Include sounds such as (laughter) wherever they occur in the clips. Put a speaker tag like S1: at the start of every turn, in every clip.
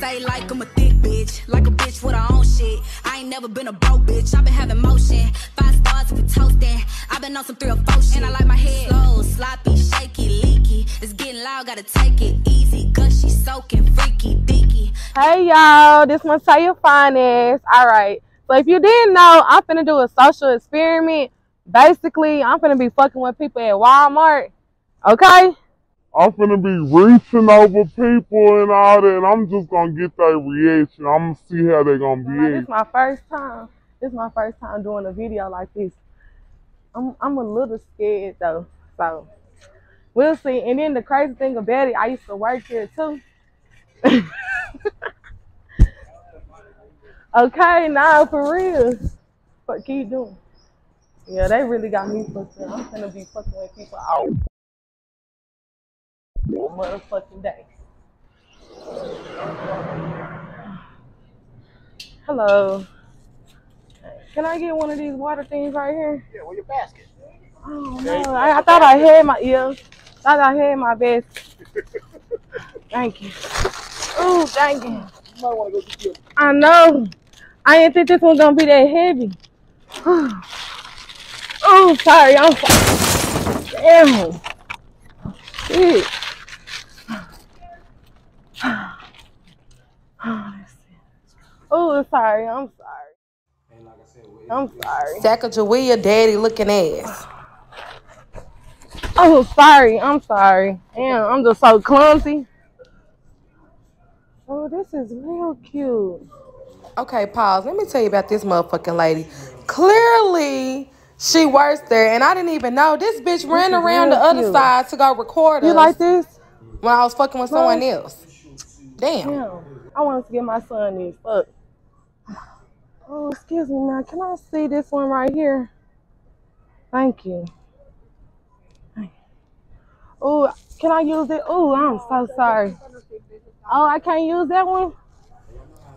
S1: Say like I'm a thick bitch, like a bitch with her own shit. I ain't never been a broke bitch, i been having motion. Five stars if we toasting. i been on some three or four shit. And I like my head slow, sloppy, shaky, leaky. It's getting loud, gotta take it easy. Gushy, soaking, freaky, deaky.
S2: Hey y'all, this Montayaa Fineass. All right. So if you didn't know, I'm finna do a social experiment. Basically, I'm finna be fucking with people at Walmart. Okay?
S3: I'm finna be reaching over people and all that, and I'm just gonna get their reaction. I'm gonna see how they're gonna be.
S2: This is my first time. This is my first time doing a video like this. I'm I'm a little scared though, so we'll see. And then the crazy thing about it, I used to work here too. (laughs) okay, now for real. But keep doing. Yeah, they really got me fucked up. I'm gonna be fucking with people out motherfucking day. Hello. Can I get one of these water things right here?
S4: Yeah, where your basket?
S2: Oh no, I, I thought I had my ears. Thought I had my best. (laughs) thank you. Oh, thank you.
S4: You might want to go get your.
S2: I know. I didn't think this one gonna be that heavy. (sighs) oh, sorry. I'm sorry. Damn. Shit. oh, sorry. I'm sorry. I'm sorry.
S5: Sacagawea daddy looking ass.
S2: Oh, sorry. I'm sorry. Damn, I'm just so clumsy. Oh, this is real cute.
S5: Okay, pause. Let me tell you about this motherfucking lady. Clearly, she works there, and I didn't even know. This bitch ran around the other
S2: cute.
S5: side to go record
S2: You
S5: us
S2: like this?
S5: when I was fucking with someone else. Damn.
S2: Damn. I want to get my son these. Fuck. Oh, excuse me, man. Can I see this one right here? Thank you. Oh, can I use it? Oh, I'm so sorry. Oh, I can't use that one?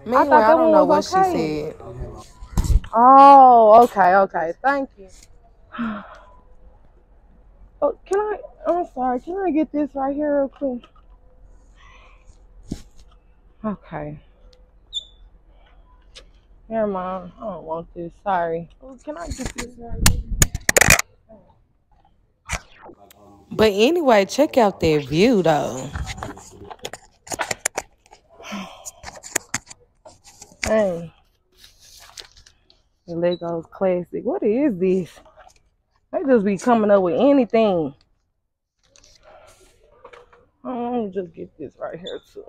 S5: Meanwhile,
S2: that
S5: I, don't
S2: one
S5: know
S2: was
S5: what
S2: okay.
S5: she said.
S2: Oh, okay, okay. Thank you. (sighs) Oh, can I? I'm sorry. Can I get this right here real quick? Okay. Here, mom. I don't want this. Sorry. Oh, can I get this?
S5: But anyway, check out their view though. (sighs)
S2: Dang. The Legos Classic. What is this? They just be coming up with anything. Oh, let me just get this right here too.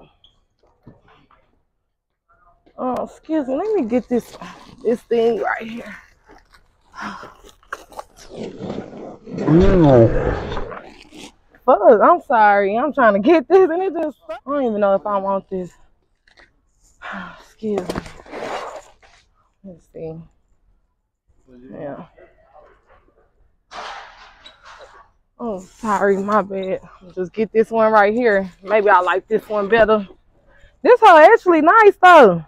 S2: Oh, excuse me. Let me get this this thing right here. Fuck, I'm sorry. I'm trying to get this and it just I don't even know if I want this. (sighs) Excuse me. Let's see. Yeah. Oh, sorry, my bad. Just get this one right here. Maybe I like this one better. This one actually nice though.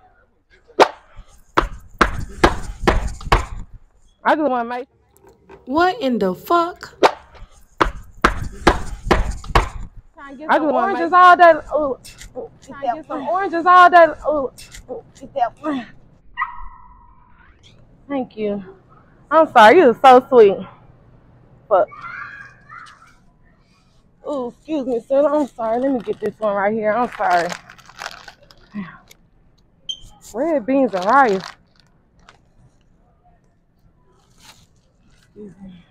S2: I just want to make.
S5: What in the fuck?
S2: I just want oranges all day. Oh, oh, get some oranges all day. Oh, oh, get that one. Thank you. I'm sorry, you are so sweet. But, oh, excuse me, sir. I'm sorry. Let me get this one right here. I'm sorry. Red beans and rice. Excuse me.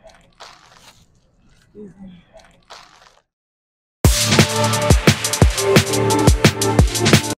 S2: Excuse me.